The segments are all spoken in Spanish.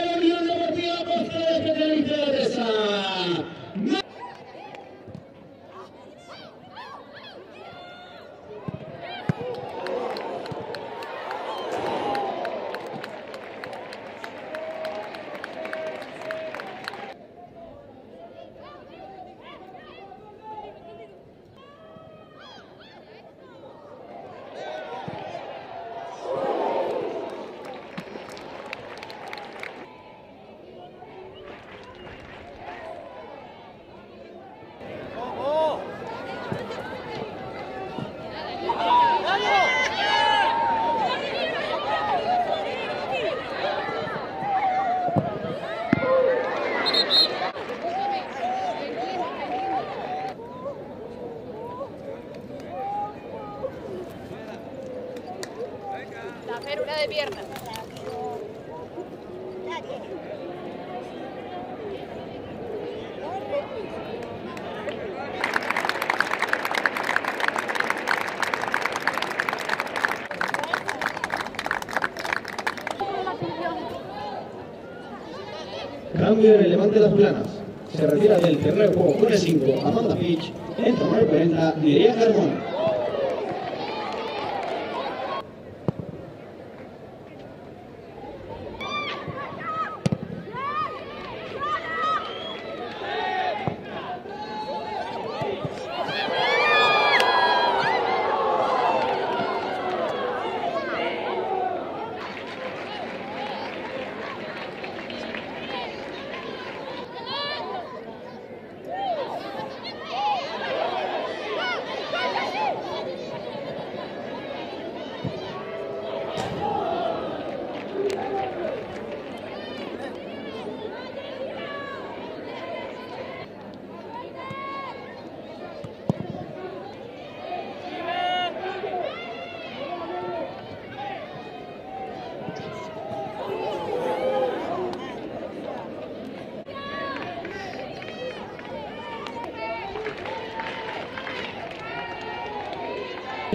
Hallelujah. Férula de pierna. Cambio en el levante de las planas. Se retira del terreno de juego con el 5 Amanda Fitch. Entra con el 40 Mireia Carmona.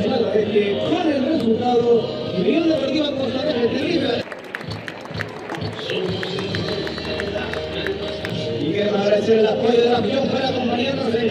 Es que con el resultado, Unión Deportiva Costa Rica terrible. Y quiero agradecer el apoyo de la afición para acompañarnos en